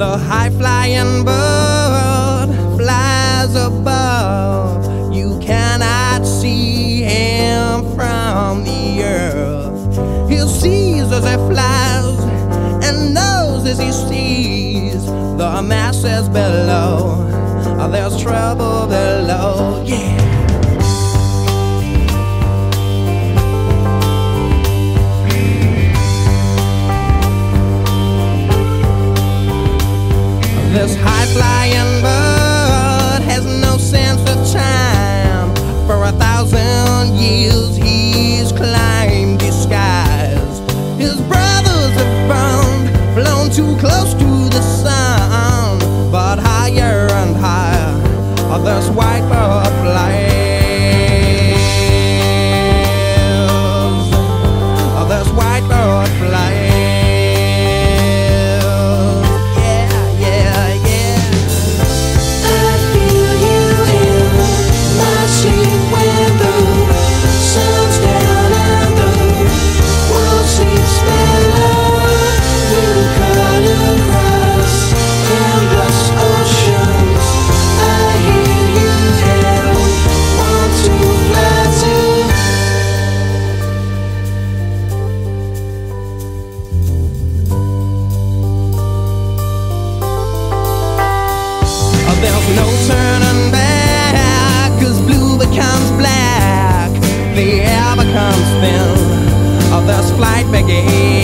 The high flying bird flies above. You cannot see him from the earth. He sees as he flies and knows as he sees the masses below. There's trouble below, yeah. This high-flying bird has no sense of time. For a thousand years he the air becomes thin. of this flight begins.